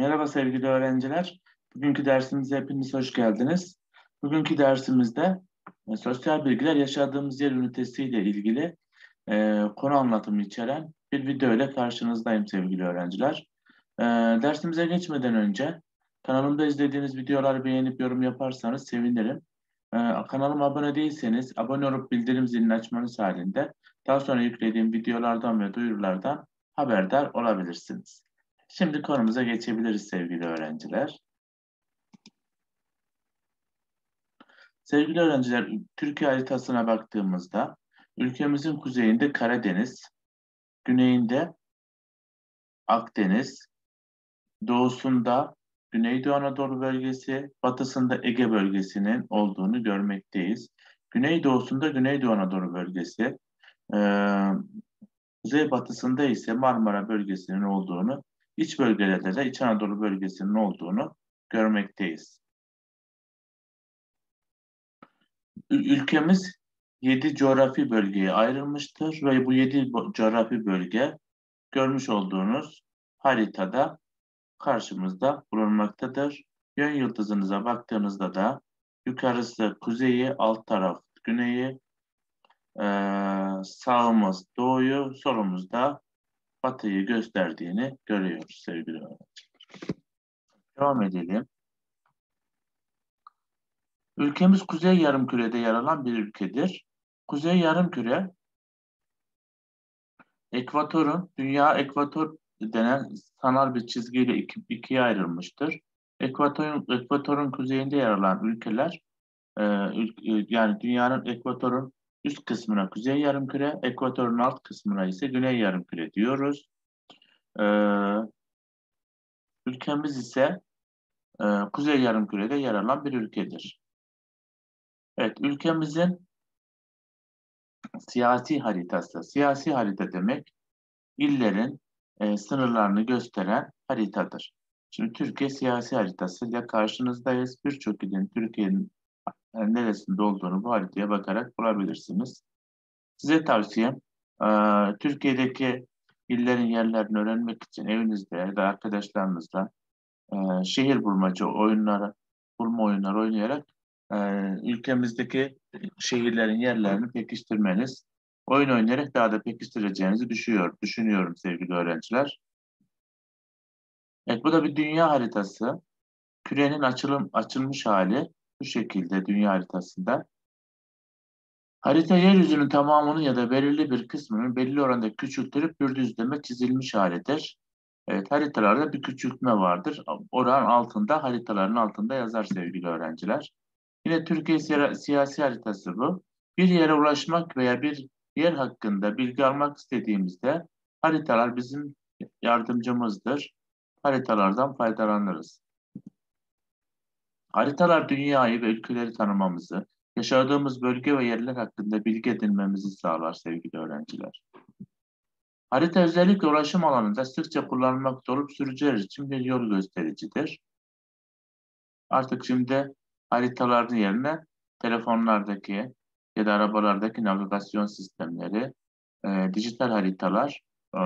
Merhaba sevgili öğrenciler. Bugünkü dersimize hepiniz hoş geldiniz. Bugünkü dersimizde e, sosyal bilgiler yaşadığımız yer ünitesiyle ilgili e, konu anlatımı içeren bir video ile karşınızdayım sevgili öğrenciler. E, dersimize geçmeden önce kanalımda izlediğiniz videoları beğenip yorum yaparsanız sevinirim. E, kanalıma abone değilseniz abone olup bildirim zilini açmanız halinde daha sonra yüklediğim videolardan ve duyurulardan haberdar olabilirsiniz. Şimdi konumuza geçebiliriz sevgili öğrenciler. Sevgili öğrenciler, Türkiye haritasına baktığımızda ülkemizin kuzeyinde Karadeniz, güneyinde Akdeniz, doğusunda Güneydoğu Anadolu bölgesi, batısında Ege bölgesinin olduğunu görmekteyiz. Güneydoğusunda Güneydoğu Anadolu bölgesi, kuzey batısında ise Marmara bölgesinin olduğunu iç bölgelerde de İç Anadolu bölgesinin olduğunu görmekteyiz. Ülkemiz 7 coğrafi bölgeye ayrılmıştır ve bu 7 coğrafi bölge görmüş olduğunuz haritada karşımızda bulunmaktadır. Yön yıldızınıza baktığınızda da yukarısı kuzeyi, alt taraf güneyi, sağımız doğuyu, solumuzda batıyı gösterdiğini görüyoruz sevgili öğrenciler. Devam edelim. Ülkemiz Kuzey Yarımküre'de yer alan bir ülkedir. Kuzey Yarımküre ekvatorun, dünya ekvator denen sanal bir çizgiyle iki, ikiye ayrılmıştır. Ekvatorun, ekvatorun kuzeyinde yer alan ülkeler, e, ül, yani dünyanın ekvatorun Üst kısmına kuzey yarımküre, ekvatorun alt kısmına ise güney yarımküre diyoruz. Ee, ülkemiz ise e, kuzey yarımkürede yer alan bir ülkedir. Evet, ülkemizin siyasi haritası. Siyasi harita demek illerin e, sınırlarını gösteren haritadır. Şimdi Türkiye siyasi haritasıyla karşınızdayız. Birçok ilin Türkiye'nin yani neresinde olduğunu bu haritaya bakarak bulabilirsiniz. Size tavsiyem e, Türkiye'deki illerin yerlerini öğrenmek için evinizde ya da arkadaşlarınızla e, şehir bulmaca oyunları, bulma oyunları oynayarak e, ülkemizdeki şehirlerin yerlerini pekiştirmeniz, oyun oynayarak daha da pekiştireceğinizi düşünüyor, düşünüyorum sevgili öğrenciler. Evet, bu da bir dünya haritası. Kürenin açılım açılmış hali bu şekilde dünya haritasında. Harita yeryüzünün tamamının ya da belirli bir kısmının belli oranda küçültülüp bir düzleme çizilmiş halidir. Evet, haritalarda bir küçültme vardır. Oran altında, haritaların altında yazar sevgili öğrenciler. Yine Türkiye siyasi haritası bu. Bir yere ulaşmak veya bir yer hakkında bilgi almak istediğimizde haritalar bizim yardımcımızdır. Haritalardan faydalanırız. Haritalar dünyayı ve ülkeleri tanımamızı, yaşadığımız bölge ve yerler hakkında bilgi edinmemizi sağlar sevgili öğrenciler. Harita özellikle ulaşım alanında sıkça kullanılmakta olup sürücüler için bir yol göstericidir. Artık şimdi haritaların yerine telefonlardaki ya da arabalardaki navigasyon sistemleri, e, dijital haritalar, e,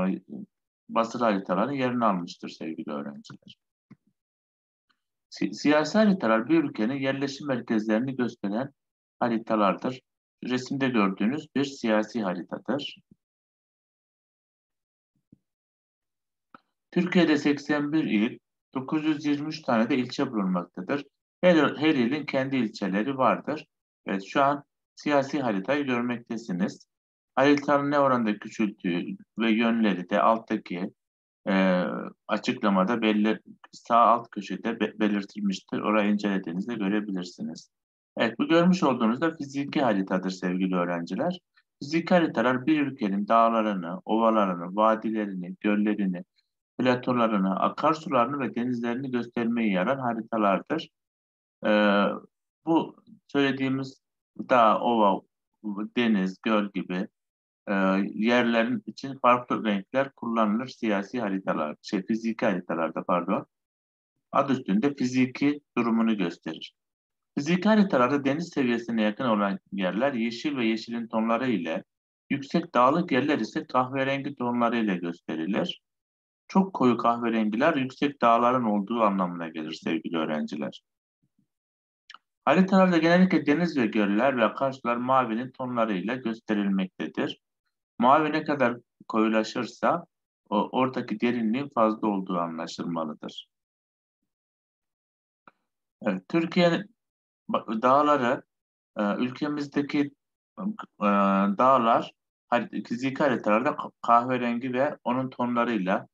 basılı haritaların yerini almıştır sevgili öğrenciler. Si siyasi haritalar bir ülkenin yerleşim merkezlerini gösteren haritalardır. Resimde gördüğünüz bir siyasi haritadır. Türkiye'de 81 il, 923 tane de ilçe bulunmaktadır. Her, her ilin kendi ilçeleri vardır. Evet, şu an siyasi haritayı görmektesiniz. Haritanın ne oranda küçülttüğü ve yönleri de alttaki e, açıklamada belli sağ alt köşede be, belirtilmiştir. Orayı incelediğinizde görebilirsiniz. Evet bu görmüş olduğunuzda fiziki haritadır sevgili öğrenciler. Fiziki haritalar bir ülkenin dağlarını, ovalarını, vadilerini, göllerini, platolarını, akarsularını ve denizlerini göstermeye yarar haritalardır. Ee, bu söylediğimiz dağ, ova, deniz, göl gibi e, yerlerin için farklı renkler kullanılır siyasi haritalar, şey fiziki haritalarda pardon. Adı üstünde fiziki durumunu gösterir. Fiziki haritalarda deniz seviyesine yakın olan yerler yeşil ve yeşilin tonları ile, yüksek dağlık yerler ise kahverengi tonları ile gösterilir. Çok koyu kahverengiler yüksek dağların olduğu anlamına gelir sevgili öğrenciler. Haritalarda genellikle deniz ve göller ve akarsular mavinin tonlarıyla gösterilmektedir. Mavi ne kadar koyulaşırsa o, oradaki derinliğin fazla olduğu anlaşılmalıdır. Evet, Türkiye'nin dağları, e, ülkemizdeki e, dağlar fiziki haritalarda kahverengi ve onun tonlarıyla,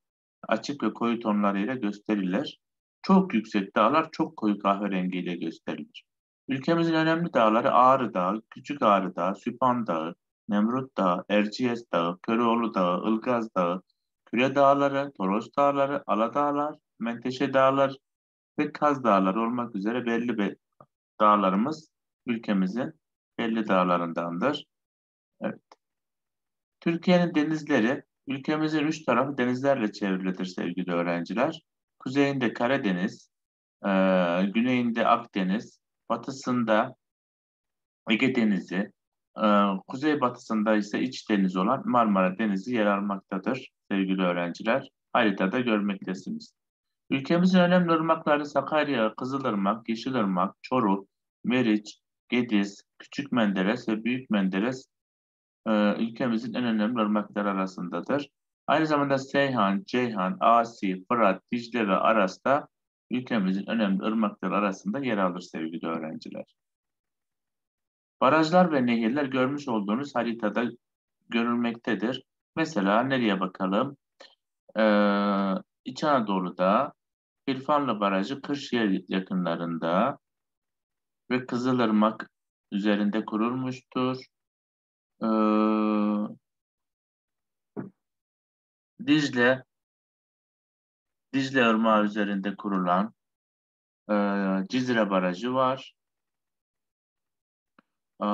açık ve koyu tonlarıyla gösterilir. Çok yüksek dağlar çok koyu kahverengiyle gösterilir. Ülkemizin önemli dağları Ağrı Dağı, Küçük Ağrı Dağı, Süphan Dağı, Nemrut Dağı, Erciyes Dağı, Köroğlu Dağı, Ilgaz Dağı, Küre Dağları, Toros Dağları, Aladağlar, Menteşe Dağlar ve Kaz Dağları olmak üzere belli bir dağlarımız ülkemizin belli dağlarındandır. Evet. Türkiye'nin denizleri, ülkemizin üç tarafı denizlerle çevrilidir sevgili öğrenciler. Kuzeyinde Karadeniz, güneyinde Akdeniz, batısında Ege Denizi, kuzeybatısında ise iç deniz olan Marmara Denizi yer almaktadır sevgili öğrenciler. Haritada görmektesiniz. Ülkemizin önemli ırmakları Sakarya, Kızılırmak, Yeşilırmak, Çoruh, Meriç, Gediz, Küçük Menderes ve Büyük Menderes e, ülkemizin en önemli ırmakları arasındadır. Aynı zamanda Seyhan, Ceyhan, Asi, Fırat, Dicle ve Aras da ülkemizin önemli ırmakları arasında yer alır sevgili öğrenciler. Barajlar ve nehirler görmüş olduğunuz haritada görülmektedir. Mesela nereye bakalım? Ee, İç Anadolu'da Hilfanlı Barajı Kırşehir yakınlarında ve Kızılırmak üzerinde kurulmuştur. Ee, Dicle Dicle Irmağı üzerinde kurulan e, Cizre Barajı var. E,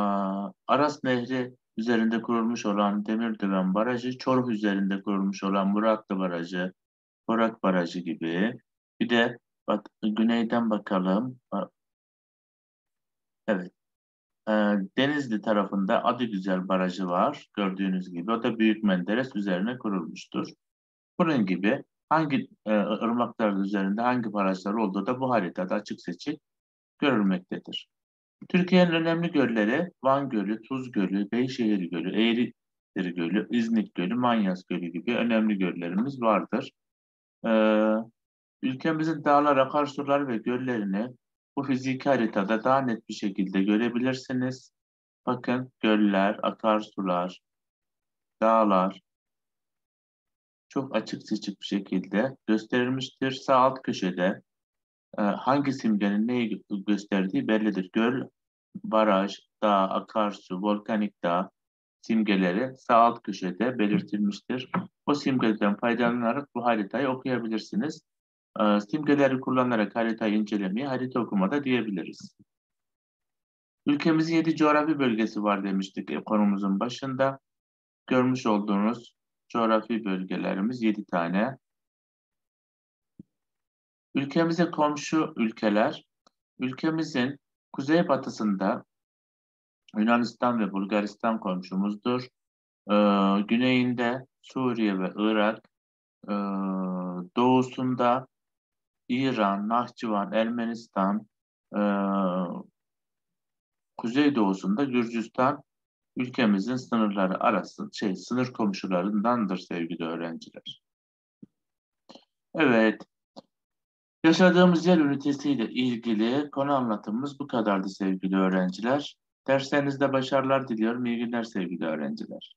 Aras Nehri üzerinde kurulmuş olan Demirdöven Barajı, Çoruh üzerinde kurulmuş olan Muratlı Barajı, Korak Barajı gibi. Bir de bak, güneyden bakalım. Evet. E, Denizli tarafında Adıgüzel Barajı var. Gördüğünüz gibi. O da Büyük Menderes üzerine kurulmuştur. Bunun gibi hangi e, ırmaklar üzerinde hangi barajlar olduğu da bu haritada açık seçik görülmektedir. Türkiye'nin önemli gölleri Van Gölü, Tuz Gölü, Beyşehir Gölü, Eğridir Gölü, İznik Gölü, Manyas Gölü gibi önemli göllerimiz vardır. Ee, ülkemizin dağlar, akarsular ve göllerini bu fiziki haritada daha net bir şekilde görebilirsiniz. Bakın göller, akarsular, dağlar, çok açık seçik bir şekilde gösterilmiştir. Sağ alt köşede hangi simgenin neyi gösterdiği bellidir. Göl, baraj, dağ, akarsu, volkanik dağ simgeleri sağ alt köşede belirtilmiştir. O simgeden faydalanarak bu haritayı okuyabilirsiniz. E, simgeleri kullanarak haritayı incelemeyi harita okumada diyebiliriz. Ülkemizin yedi coğrafi bölgesi var demiştik konumuzun başında. Görmüş olduğunuz coğrafi bölgelerimiz 7 tane. Ülkemize komşu ülkeler, ülkemizin kuzeybatısında Yunanistan ve Bulgaristan komşumuzdur. Ee, güneyinde Suriye ve Irak, ee, doğusunda İran, Nahçıvan, Ermenistan, e, kuzeydoğusunda Gürcistan ülkemizin sınırları arası, şey, sınır komşularındandır sevgili öğrenciler. Evet, yaşadığımız yer ünitesiyle ilgili konu anlatımımız bu kadardı sevgili öğrenciler. Derslerinizde başarılar diliyorum. İyi günler sevgili öğrenciler.